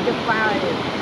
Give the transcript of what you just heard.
fire.